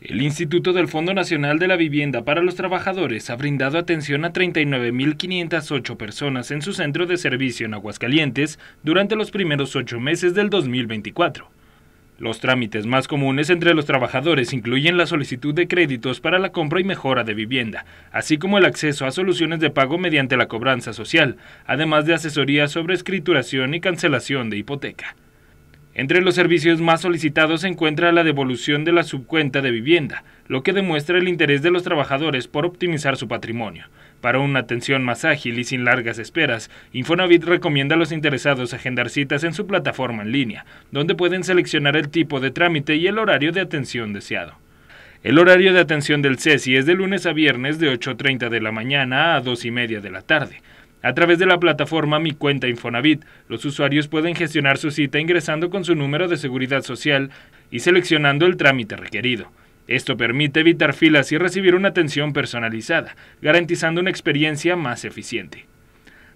El Instituto del Fondo Nacional de la Vivienda para los Trabajadores ha brindado atención a 39.508 personas en su centro de servicio en Aguascalientes durante los primeros ocho meses del 2024. Los trámites más comunes entre los trabajadores incluyen la solicitud de créditos para la compra y mejora de vivienda, así como el acceso a soluciones de pago mediante la cobranza social, además de asesoría sobre escrituración y cancelación de hipoteca. Entre los servicios más solicitados se encuentra la devolución de la subcuenta de vivienda, lo que demuestra el interés de los trabajadores por optimizar su patrimonio. Para una atención más ágil y sin largas esperas, Infonavit recomienda a los interesados agendar citas en su plataforma en línea, donde pueden seleccionar el tipo de trámite y el horario de atención deseado. El horario de atención del CESI es de lunes a viernes de 8.30 de la mañana a 2 y media de la tarde. A través de la plataforma Mi Cuenta Infonavit, los usuarios pueden gestionar su cita ingresando con su número de seguridad social y seleccionando el trámite requerido. Esto permite evitar filas y recibir una atención personalizada, garantizando una experiencia más eficiente.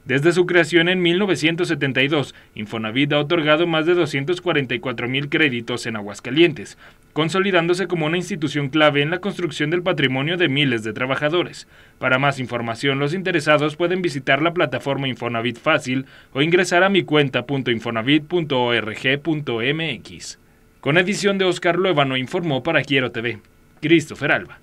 Desde su creación en 1972, Infonavit ha otorgado más de 244 mil créditos en Aguascalientes, consolidándose como una institución clave en la construcción del patrimonio de miles de trabajadores. Para más información, los interesados pueden visitar la plataforma Infonavit Fácil o ingresar a mi cuenta.infonavit.org.mx. Con edición de Oscar Luevano informó para Quiero TV, Christopher Alba.